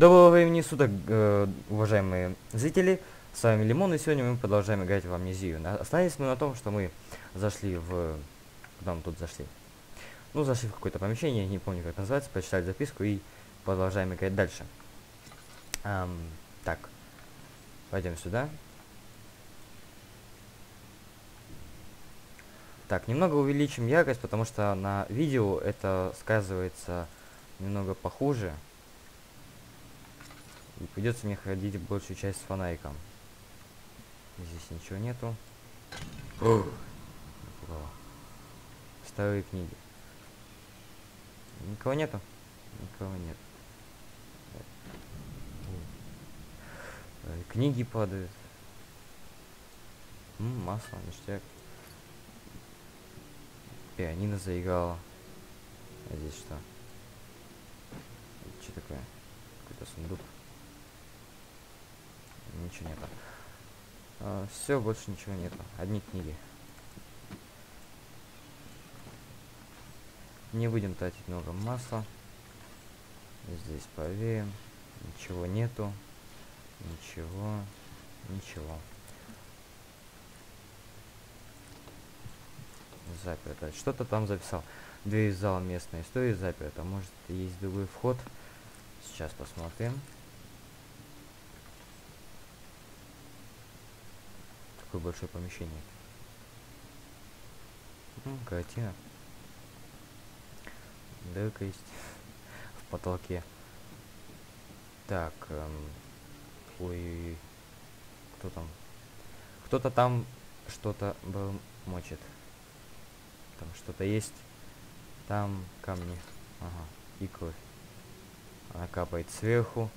Доброго времени суток, э, уважаемые зрители. С вами Лимон, и сегодня мы продолжаем играть в Амнезию. Остановились мы на том, что мы зашли в... Куда мы тут зашли? Ну, зашли в какое-то помещение, не помню, как называется, прочитали записку и продолжаем играть дальше. Ам, так, пойдем сюда. Так, немного увеличим яркость, потому что на видео это сказывается немного похуже. И придется мне ходить большую часть с фонариком. Здесь ничего нету. Старые книги. Никого нету? Никого нет. Э, Книги падают. М, масло, ништяк. Пианино заиграло. А здесь что? Что такое? Какой-то сундук. Ничего нету. все, больше ничего нету. Одни книги. Не будем тратить много масла. Здесь проверим. Ничего нету. Ничего. Ничего. Заперто. Что-то там записал. Дверь в зал местной истории заперта. Может есть другой вход. Сейчас посмотрим. Такое большое помещение. М, картина. Дырка есть в потолке. Так, эм, ой, кто там? Кто-то там что-то мочит. Там что-то есть. Там камни. Ага, и кровь. Она капает сверху.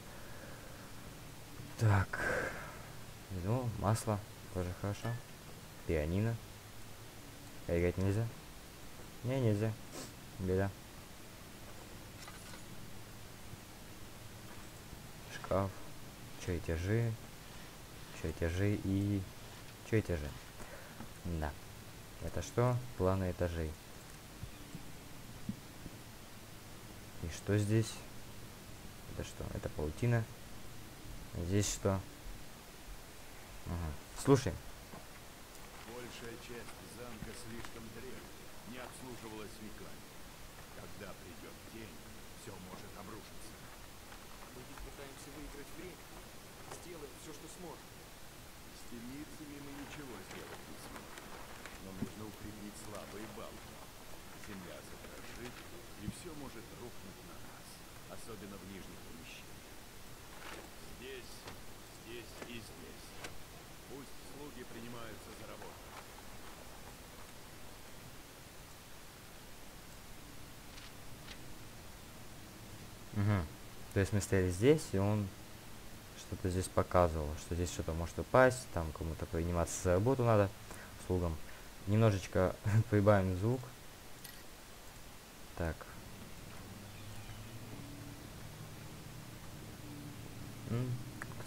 Так. Ну, масло. Тоже хорошо. Пианино. Играть нельзя? Не, нельзя. Беда. Шкаф. Чертежи. Чертежи и... Чертежи. Да. Это что? Планы этажей. И что здесь? Это что? Это паутина. Здесь что? Ага. Слушай. Большая часть замка слишком древняя, не обслуживалась веками. Когда придет день, все может обрушиться. Мы ведь пытаемся выиграть время. Сделаем все, что сможем. С темницами мы ничего сделать не сможем. Но нужно укрепить слабые балки. Земля задрожит, и все может рухнуть на нас, особенно в нижних помещениях. Здесь, здесь и здесь. Пусть слуги принимаются за работу. Угу. То есть мы стояли здесь, и он что-то здесь показывал, что здесь что-то может упасть, там кому-то приниматься за работу надо, слугам. Немножечко прибавим звук. Так. М,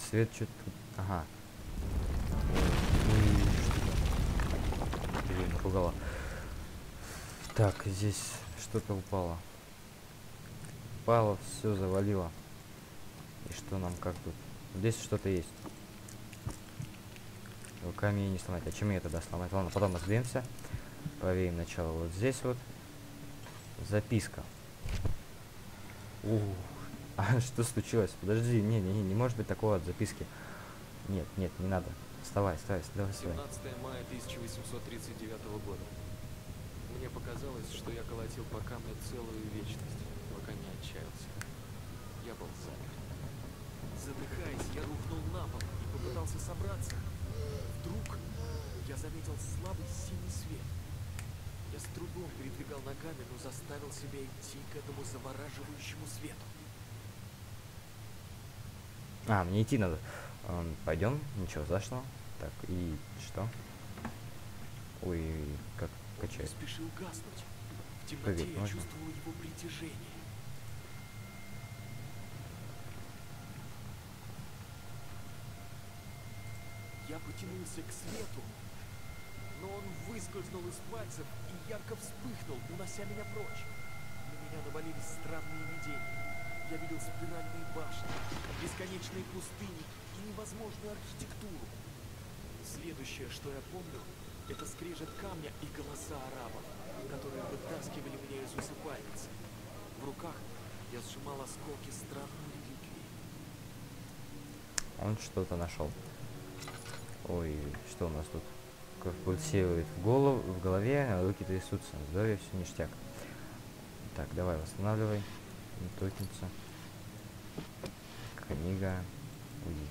Свет что-то тут... Ага. Блин, напугало. Так, здесь что-то упало. Упало, все завалило. И что нам как тут? Здесь что-то есть. Руками не сломать. А чем я тогда сломать? Ладно, потом разберемся. Проверим начало вот здесь вот. Записка. Ух. А что случилось? Подожди, не, не, не, не может быть такого от записки. Нет, нет, не надо. Вставай, вставай, давай, вставай. 17 мая 1839 года. Мне показалось, что я колотил по камню целую вечность, пока не отчаялся. Я был замер. Задыхаясь, я рухнул на пол и попытался собраться. Вдруг я заметил слабый синий свет. Я с трудом передвигал ногами, но заставил себя идти к этому завораживающему свету. А, мне идти надо. Эм, пойдем, ничего страшного. Так, и что? Ой, как качает. спешил гаснуть. В темноте Поверь, я можно? чувствовал его притяжение. Я потянулся к свету, но он выскользнул из пальцев и ярко вспыхнул, унося меня прочь. На меня навалились странные видения. Я видел спиральные башни, бесконечные пустыни и невозможную архитектуру. Следующее, что я помню, это скрежет камня и голоса арабов, которые вытаскивали меня из усыпальницы. В руках я сжимал осколки странной реликвии. Он что-то нашел. Ой, что у нас тут? Кровь пульсирует в голову, в голове, а руки трясутся. Здоровье все ништяк. Так, давай восстанавливай. Не. Книга. Уйди.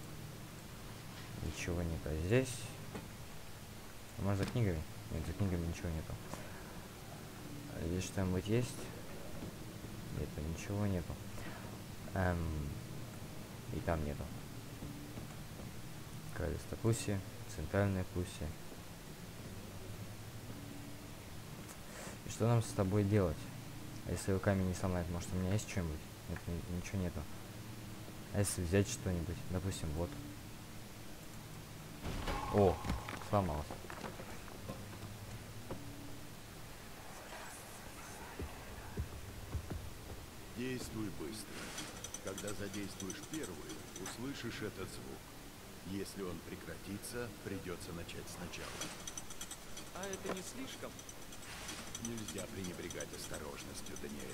Ничего нет. А здесь? А Может за книгами? Нет, за книгами ничего нету. Здесь что-нибудь есть? Нет, ничего нету. Эм, и там нету. Королевство Пуси, центральная Пуси. И что нам с тобой делать? А если руками не сломать, может у меня есть что-нибудь? Нет, ни- ничего нету. А если взять что-нибудь? Допустим, вот. О, сломалось. Действуй быстро. Когда задействуешь первый, услышишь этот звук. Если он прекратится, придется начать сначала. А это не слишком? Нельзя пренебрегать осторожностью, Даниэль.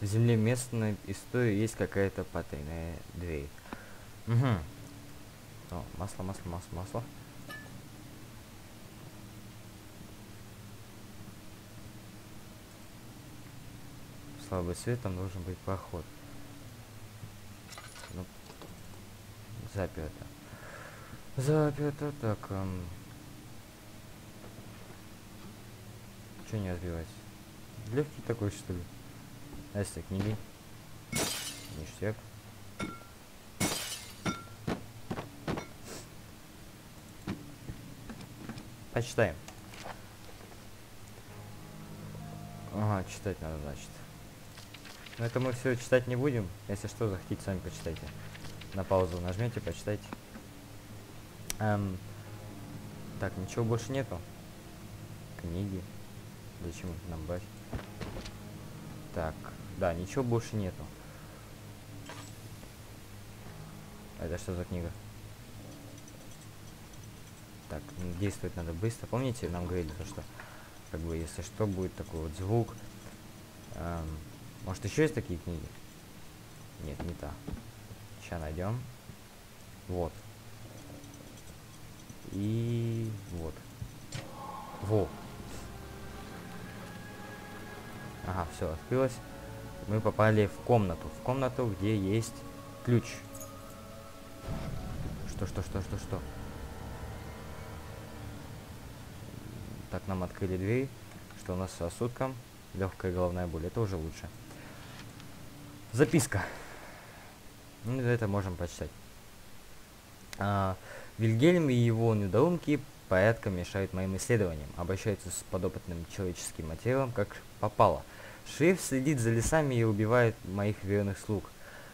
В земле местной истории есть какая-то потайная дверь. Угу. О, масло, масло, масло, масло. Слабый свет, там должен быть проход. Ну, заперто. Заперто, так, эм... Че не разбивать? Легкий такой, что ли? Если книги? Ништяк. Почитаем. Ага, читать надо, значит. Но это мы все читать не будем. Если что, захотите, сами почитайте. На паузу нажмете, почитайте. Эм, так, ничего больше нету. Книги. Зачем нам брать? Так, да, ничего больше нету. Это что за книга? Так, действовать надо быстро. Помните, нам говорили, то, что как бы если что будет такой вот звук. Эм, может еще есть такие книги? Нет, не та. Сейчас найдем. Вот. И вот. Во. Ага, все, открылось. Мы попали в комнату. В комнату, где есть ключ. Что, что, что, что, что? Так, нам открыли дверь. Что у нас с рассудком? Легкая головная боль. Это уже лучше. Записка. Ну, это можем почитать. А, Вильгельм и его недоумки порядком мешают моим исследованиям. Обращаются с подопытным человеческим материалом, как попало. Шрифт следит за лесами и убивает моих верных слуг.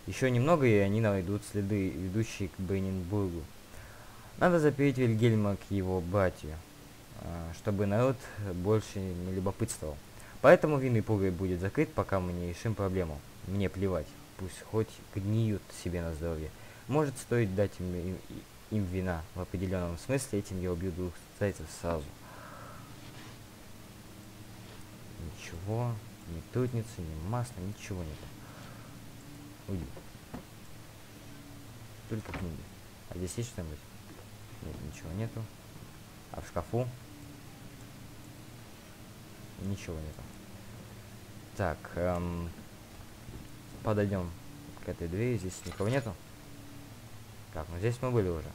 Еще немного, и они найдут следы, ведущие к Брененбургу. Надо запереть Вильгельма к его братью, а, чтобы народ больше не любопытствовал. Поэтому винный пугай будет закрыт, пока мы не решим проблему. Мне плевать, пусть хоть гниют себе на здоровье. Может стоит дать им, им, им вина. В определенном смысле этим я убью двух зайцев сразу. Ничего, ни тутницы, ни масла, ничего нету. Уйди. Только книги. А здесь есть что-нибудь? Нет, ничего нету. А в шкафу? Ничего нету. Так, эм, подойдем к этой двери. Здесь никого нету. Так, ну здесь мы были уже.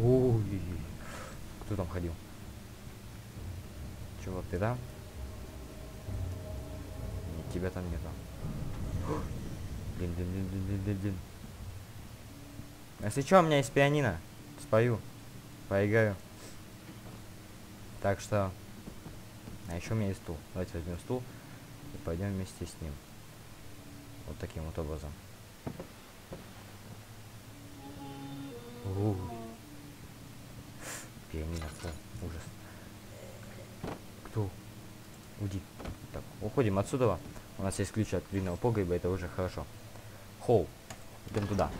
Ой, кто там ходил? Чувак, ты там? Нет, тебя там нету. Блин, блин, блин, блин, блин, блин, блин. Если что, у меня есть пианино. Спою. Поиграю. Так что... А еще у меня есть стул. Давайте возьмем стул и пойдем вместе с ним. Вот таким вот образом. Ух. Пианино, ужас. Кто? Уйди. Так, уходим отсюда. У нас есть ключ от длинного погреба, это уже хорошо. Холл. Идем туда.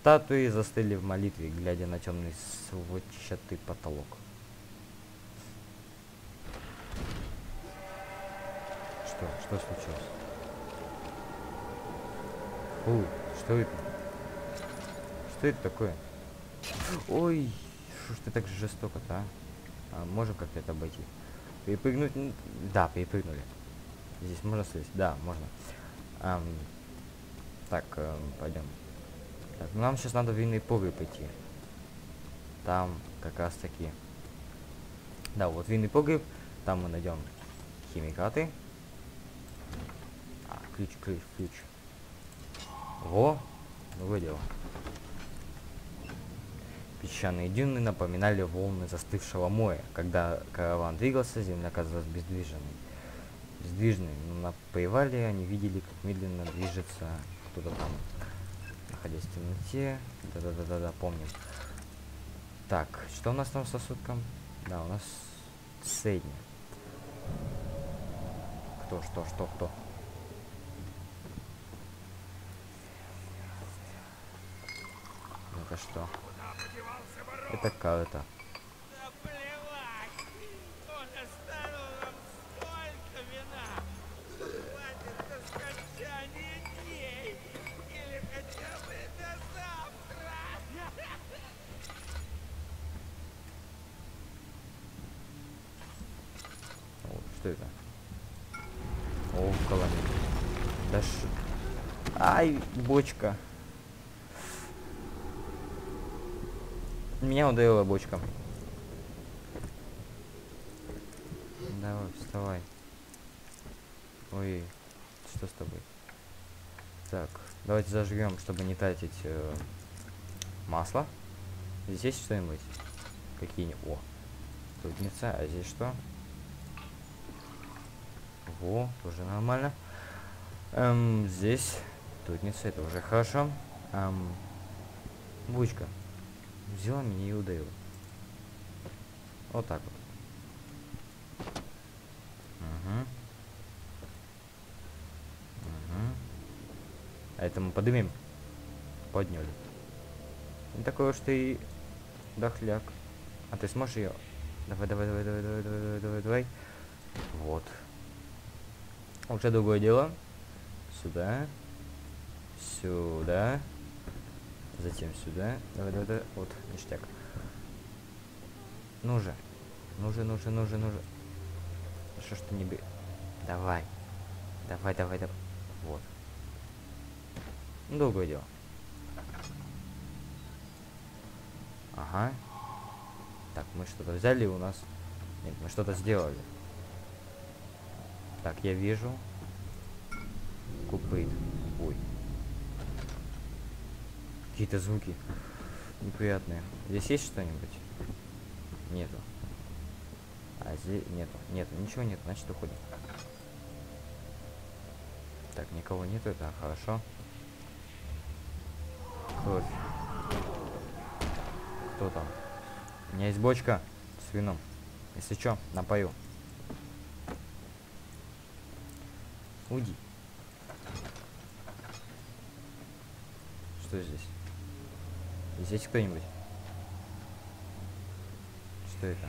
Статуи застыли в молитве, глядя на темный сводчатый потолок. Что? Случилось? Фу, что это? Что это такое? Ой, что ж ты так жестоко-то, а? а? Можем как-то это обойти? Перепрыгнуть? Да, перепрыгнули. Здесь можно слезть? Да, можно. Ам, так, эм, пойдем. Так, нам сейчас надо в винный погреб пойти. Там как раз таки. Да, вот винный погреб. Там мы найдем химикаты. Ключ, ключ, ключ. Во, другое дело. Песчаные дюны напоминали волны застывшего моря. Когда караван двигался, земля казалась бездвижной. Бездвижной, но на привале они видели, как медленно движется кто-то там, находясь в темноте. Да-да-да-да-да, помним. Так, что у нас там с сосудком? Да, у нас средний. Кто, что, что, кто? Это что? Это карта. Да плевать! Он оставил нам столько вина! Хватит до скончания дней! Или хотя бы до завтра! О, что это? О, колония. Да. Ай, бочка. Меня ударила бочка. Давай, вставай. Ой, что с тобой? Так, давайте зажгем, чтобы не тратить э, масло. Здесь есть что-нибудь? Какие-нибудь? О, трудница, а здесь что? Во, тоже нормально. Эм, здесь трудница, это уже хорошо. Эм, бучка взяла меня и удавила. Вот так вот. Угу. Угу. А это мы подымем. Подняли. Не такой уж ты дохляк. А ты сможешь ее? Давай, давай, давай, давай, давай, давай, давай, давай. Вот. Уже другое дело. Сюда. Сюда. Затем сюда. Давай, давай, давай. Вот, ништяк. Ну же. Ну же, ну же, ну же, ну же. Что ж ты не бе... Давай. Давай, давай, давай. Вот. Ну, другое дело. Ага. Так, мы что-то взяли у нас... Нет, мы что-то сделали. Так, я вижу. Купейт. Ой. Какие-то звуки неприятные. Здесь есть что-нибудь? Нету. А здесь нету. Нету. Ничего нет, значит уходим. Так, никого нету, это хорошо. Кровь. Кто там? У меня есть бочка с вином. Если чё, напою. Уйди. Что здесь? Здесь кто-нибудь? Что это?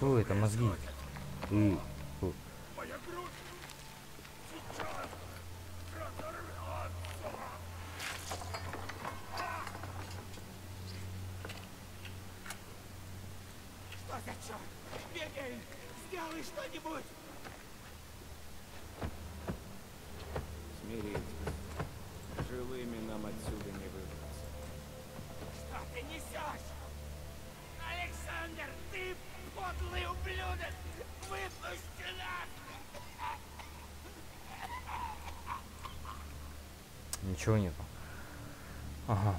Фу, это мозги. Фу. Разорвется. Что за черт? Бегай! Сделай что-нибудь! Ничего нету. Ага.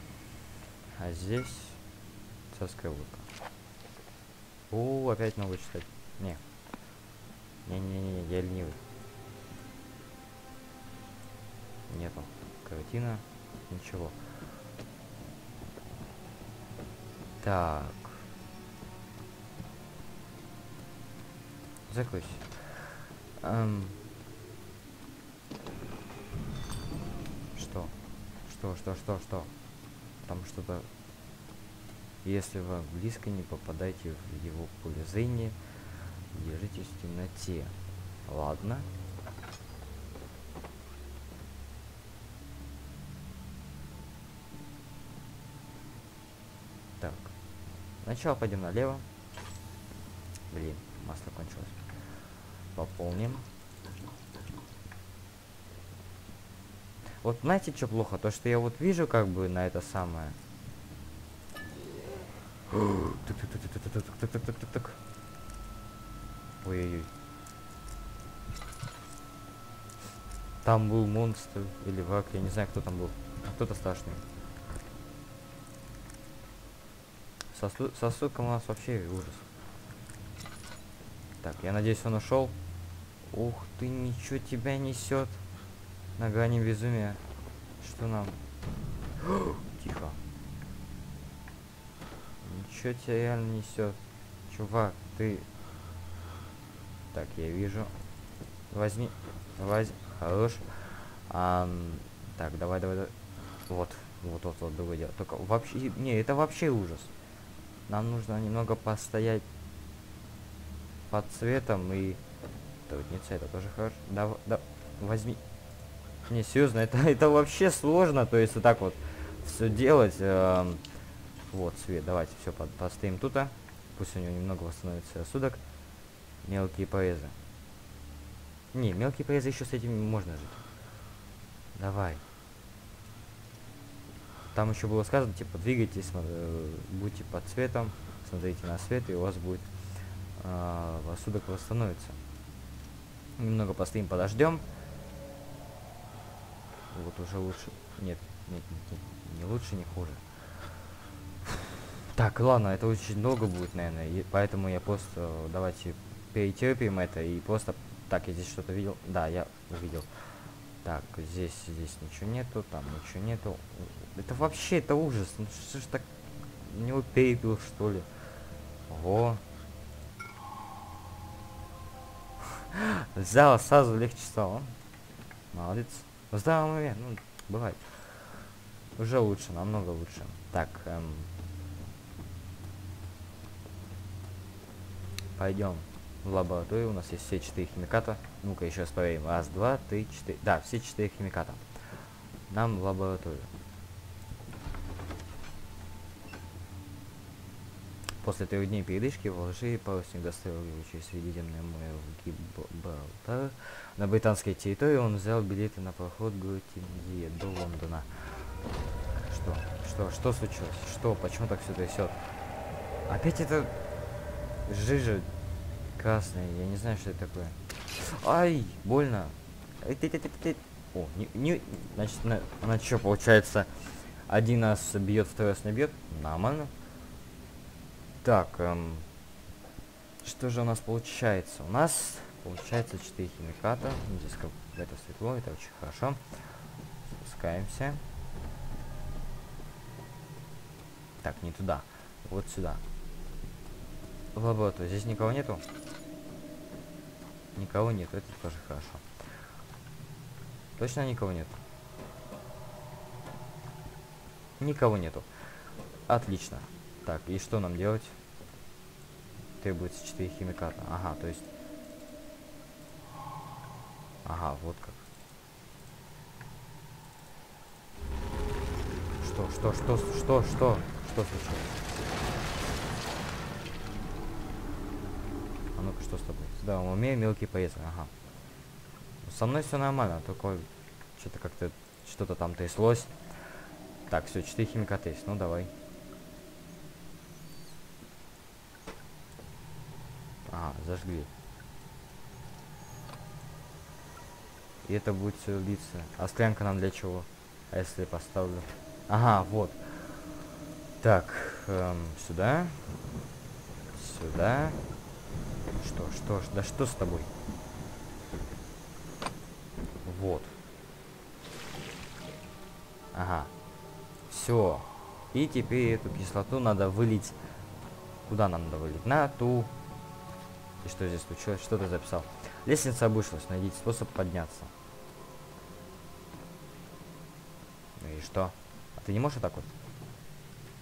А здесь царская лодка. О, опять новое читать. Не. Не-не-не, я ленивый. Нету. Картина. Ничего. Так. Закройся. Эм. Что? Что, что, что, что? Там что-то... Если вы близко не попадайте в его поле зрения, держитесь в темноте. Ладно. Так. Сначала пойдем налево. Блин, масло кончилось. Пополним. Вот знаете, что плохо? То, что я вот вижу как бы на это самое. Так-так-так-так-так-так-так-так-так. Ой-ой-ой. Там был монстр или враг, я не знаю, кто там был. Кто-то страшный. Со, су- со ссылком у нас вообще ужас. Так, я надеюсь, он ушел. Ух ты, ничего тебя несет. На грани безумия. Что нам? Тихо. Ничего тебя реально несет. Чувак, ты... Так, я вижу. Возьми. Возьми. Хорош. Ам, так, давай, давай, давай. Вот. Вот, вот, вот, давай делать. Только вообще... Не, это вообще ужас. Нам нужно немного постоять под цветом и... Вот не цвет, это тоже хорошо. Да, да, возьми. Не, серьезно, это, это вообще сложно, то есть вот так вот все делать. эм, вот, цвет, давайте все под, поставим тут. -а. Пусть у него немного восстановится рассудок. Мелкие порезы. Не, мелкие порезы еще с этим можно жить. Давай. Там еще было сказано, типа, двигайтесь, э, будьте под цветом, смотрите на свет, и у вас будет э, восстановится. Немного постоим, подождем. Вот уже лучше. Нет, нет, нет, не лучше, не хуже. Так, ладно, это очень долго будет, наверное, и поэтому я просто давайте перетерпим это и просто так я здесь что-то видел. Да, я увидел. Так, здесь здесь ничего нету, там ничего нету. Это вообще это ужас. Ну что ж так у него перепил что ли? Ого. Взял, сразу легче стало. Молодец. В здравом уме, ну, бывает. Уже лучше, намного лучше. Так, эм, пойдем в лабораторию. У нас есть все четыре химиката. Ну-ка, еще раз проверим. Раз, два, три, четыре. Да, все четыре химиката. Нам в лабораторию. После трех дней передышки вложи парусник доставил его через Средиземное море в Гибралтар. На британской территории он взял билеты на проход Гротиндия до Лондона. Что? Что? Что случилось? Что? Почему так все трясет? Опять это жижа красная. Я не знаю, что это такое. Ай, больно. О, не, не, значит, на, она что, получается, один раз бьет, второй раз не бьет? Нормально. Так, эм, что же у нас получается? У нас получается 4 химиката. Ну, Здесь как это светло, это очень хорошо. Спускаемся. Так, не туда. Вот сюда. В лабораторию. Здесь никого нету? Никого нету, это тоже хорошо. Точно никого нет? Никого нету. Отлично. Так, и что нам делать? Требуется 4 химиката. Ага, то есть... Ага, вот как. Что, что, что, что, что, что случилось? А ну-ка, что с тобой? Да, уме мелкие порезы, ага. Ну, Со мной все нормально, только что-то как-то что-то там тряслось. Так, все, 4 химиката есть, ну давай. Ага, зажгли. И это будет все литься. А склянка нам для чего? А если я поставлю? Ага, вот. Так, эм, сюда. Сюда. Что, что, да что с тобой? Вот. Ага. Все. И теперь эту кислоту надо вылить. Куда нам надо вылить? На ту. И что здесь случилось? Что ты записал? Лестница обышлась. Найдите способ подняться. Ну и что? А ты не можешь так вот?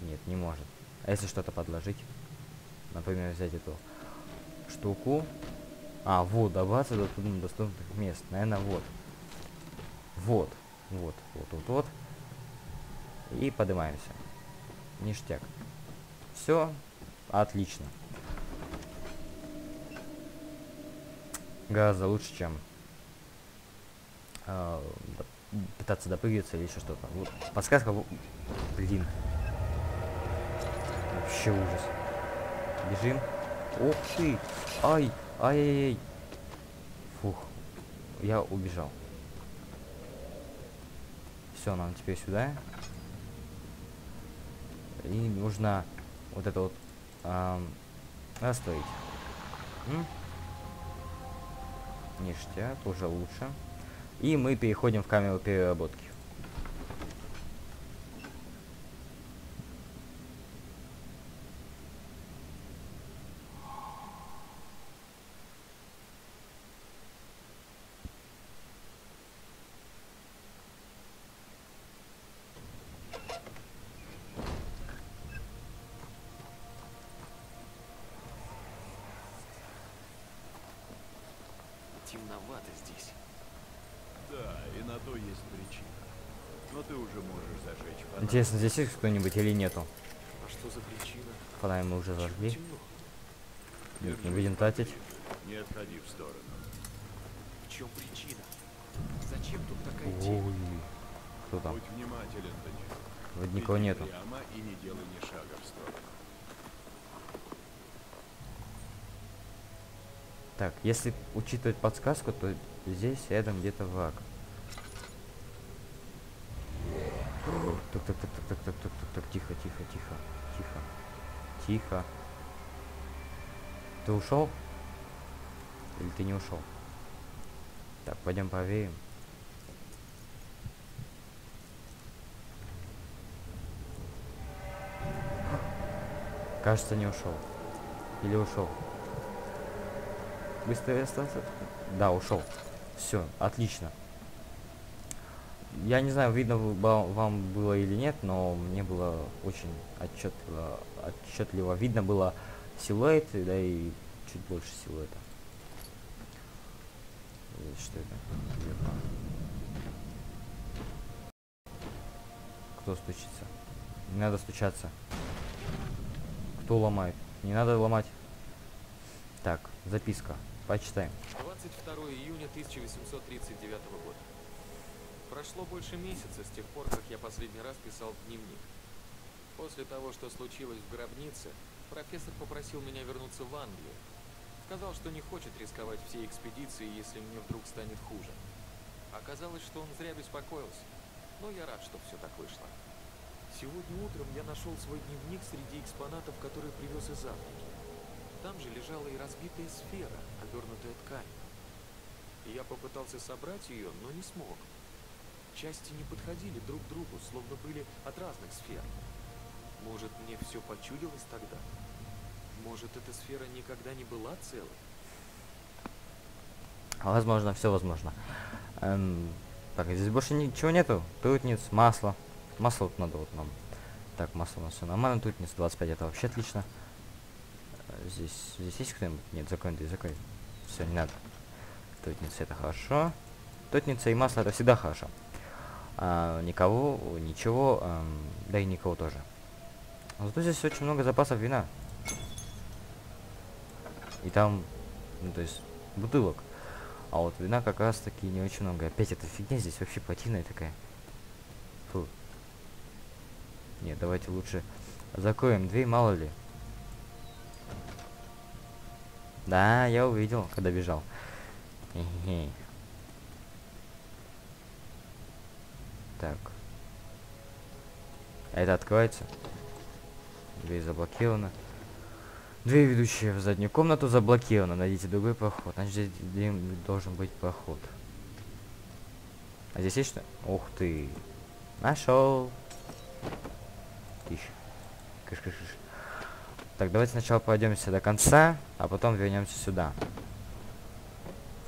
Нет, не может. А если что-то подложить? Например, взять эту штуку. А, вот, добраться до трудно доступных мест. Наверное, вот. Вот. Вот, вот, вот, вот. И поднимаемся. Ништяк. Все. Отлично. Гораздо лучше, чем э, пытаться допрыгиваться или еще что-то. Вот. Подсказка. Блин. Вообще ужас. Бежим. Ух ты! Ай! Ай-яй-яй! Фух. Я убежал. Все, нам теперь сюда. И нужно вот это вот ам, расстроить. М? Ништяк, уже лучше. И мы переходим в камеру переработки. Темновато здесь. Да, и на то есть причина. Но ты уже можешь зажечь фонарь. Интересно, здесь есть кто-нибудь или нету? А что за причина? Фонарь мы уже зажгли. Нет, не будем тратить. Не отходи в сторону. В чем причина? Зачем тут такая тень? Ой. Кто там? Будь внимателен, Данил. Вроде никого Иди нету. Прямо и не делай ни шага в сторону. Так, если учитывать подсказку, то здесь рядом где-то враг. Так, так, так, так, так, так, так, так, так, тихо, тихо, тихо, тихо, тихо. Ты ушел? Или ты не ушел? Так, пойдем проверим. Кажется, не ушел. Или ушел. Быстрее остался? Да, ушел. Все, отлично. Я не знаю, видно вам было или нет, но мне было очень отчетливо, отчетливо видно было силуэт, да и чуть больше силуэта. Что это? Кто стучится? Не надо стучаться. Кто ломает? Не надо ломать. Так, записка. Почитаем. 22 июня 1839 года. Прошло больше месяца с тех пор, как я последний раз писал в дневник. После того, что случилось в гробнице, профессор попросил меня вернуться в Англию. Сказал, что не хочет рисковать всей экспедицией, если мне вдруг станет хуже. Оказалось, что он зря беспокоился. Но я рад, что все так вышло. Сегодня утром я нашел свой дневник среди экспонатов, которые привез из Африки. Там же лежала и разбитая сфера, обернутая тканью. Я попытался собрать ее, но не смог. Части не подходили друг к другу, словно были от разных сфер. Может, мне все почудилось тогда? Может, эта сфера никогда не была целой? Возможно, все возможно. Эм, так, здесь больше ничего нету. Тутниц, масло. Масло вот надо вот нам. Так, масло у нас все нормально. Тутниц 25, это вообще отлично. Здесь, здесь есть кто-нибудь? Нет, закрой, дверь, закрой. Все, не надо. Тутница это хорошо. Тутница и масло это всегда хорошо. А, никого, ничего, эм, да и никого тоже. Зато здесь очень много запасов вина. И там, ну то есть, бутылок. А вот вина как раз таки не очень много. Опять эта фигня здесь вообще противная такая. Фу. Нет, давайте лучше закроем дверь, мало ли. Да, я увидел, когда бежал. Так. А это откроется? Дверь заблокирована. Дверь, ведущая в заднюю комнату, заблокирована. Найдите другой проход. Значит, здесь должен быть проход. А здесь есть что? Ух ты. Нашел. тысяч. Кыш, кыш, кыш. Так, давайте сначала пройдемся до конца, а потом вернемся сюда.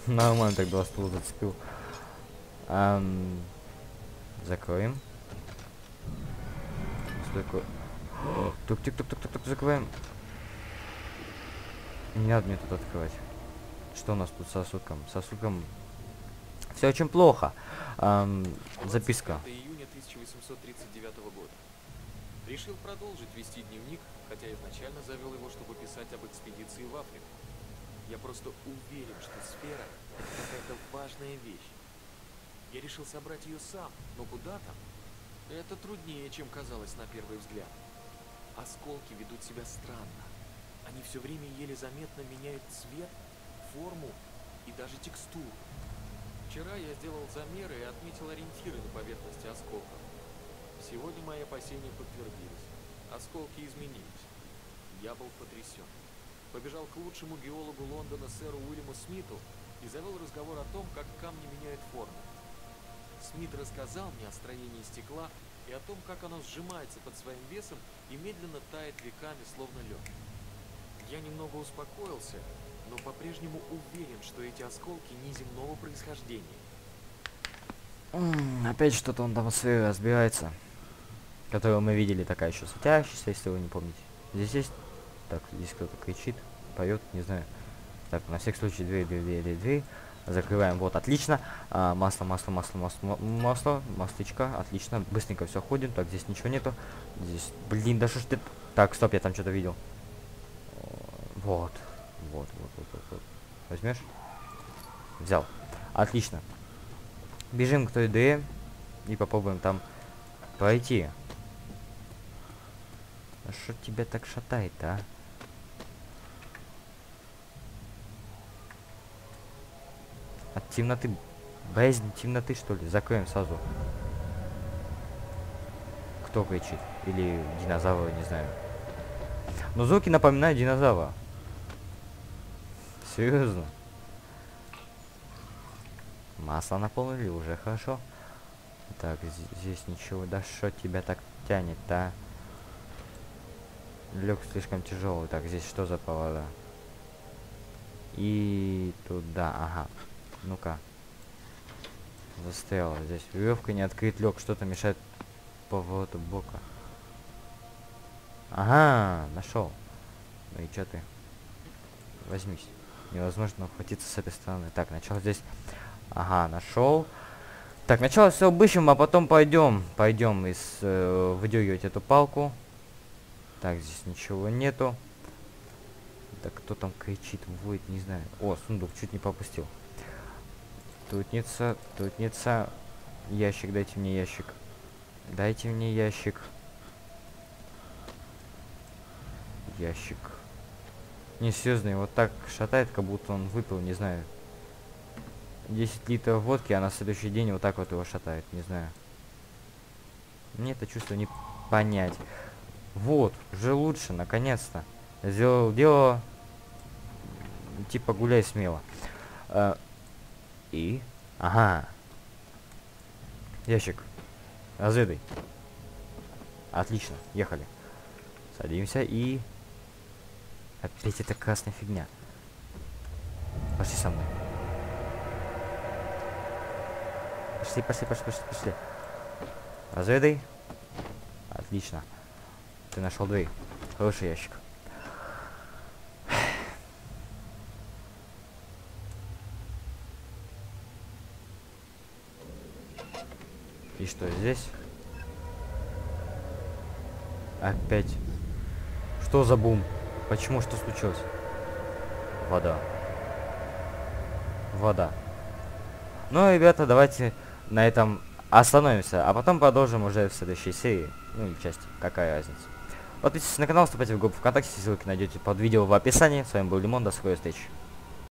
Нормально так два стула зацепил. Ам, закроем. Что такое? Тук тук тук тук тук тук закрываем. Не надо мне тут открывать. Что у нас тут с сосудком? Сосудком все очень плохо. Ам, записка. 25 июня 1839 года. Решил продолжить вести дневник, хотя изначально завел его, чтобы писать об экспедиции в Африку. Я просто уверен, что сфера — это какая-то важная вещь. Я решил собрать ее сам, но куда там? Это труднее, чем казалось на первый взгляд. Осколки ведут себя странно. Они все время еле заметно меняют цвет, форму и даже текстуру. Вчера я сделал замеры и отметил ориентиры на поверхности осколков. Сегодня мои опасения подтвердились. Осколки изменились. Я был потрясен. Побежал к лучшему геологу Лондона сэру Уильяму Смиту и завел разговор о том, как камни меняют форму. Смит рассказал мне о строении стекла и о том, как оно сжимается под своим весом и медленно тает веками, словно лед. Я немного успокоился, но по-прежнему уверен, что эти осколки неземного происхождения. Опять что-то он там в сфере разбирается. Которую мы видели, такая еще светящаяся, если вы не помните. Здесь есть... Так, здесь кто-то кричит, поет, не знаю. Так, на всякий случай дверь, дверь, дверь, дверь, дверь. Закрываем, вот, отлично. А, масло, масло, масло, масло, ма- масло, масличка, отлично. Быстренько все ходим. Так, здесь ничего нету. Здесь, блин, да что ж ты... Так, стоп, я там что-то видел. Вот, вот, вот, вот, вот, вот. Возьмешь? Взял. Отлично. Бежим к той дыре и попробуем там пройти. А что тебя так шатает-то, а? От темноты... Боязнь темноты, что ли? Закроем сразу. Кто кричит? Или динозавры, не знаю. Но звуки напоминают динозавра. Серьезно. Масло наполнили, уже хорошо. Так, здесь ничего. Да что тебя так тянет-то, а? Люк слишком тяжелый. Так, здесь что за повода? И туда, ага. Ну-ка. Застряла здесь. Веревка не открыть лег, что-то мешает повороту бока. Ага, нашел. Ну и чё ты? Возьмись. Невозможно ухватиться с этой стороны. Так, начал здесь. Ага, нашел. Так, сначала все обыщем, а потом пойдем. Пойдем из э, выдергивать эту палку. Так, здесь ничего нету. Так, кто там кричит, воет, не знаю. О, сундук, чуть не попустил. Тутница, тутница. Ящик, дайте мне ящик. Дайте мне ящик. Ящик. Не, серьезно, его так шатает, как будто он выпил, не знаю. 10 литров водки, а на следующий день вот так вот его шатает, не знаю. Мне это чувство не понять. Вот, уже лучше, наконец-то. Сделал дело. Типа гуляй смело. А, и? Ага. Ящик. Разведай. Отлично, ехали. Садимся и... Опять эта красная фигня. Пошли со мной. Пошли, пошли, пошли, пошли, пошли. Разведай. Отлично. Ты нашел дверь. Хороший ящик. И что здесь? Опять. Что за бум? Почему что случилось? Вода. Вода. Ну, ребята, давайте на этом остановимся, а потом продолжим уже в следующей серии. Ну, или части, какая разница. Подписывайтесь на канал, вступайте в группу ВКонтакте, ссылки найдете под видео в описании. С вами был Лимон, до скорой встречи.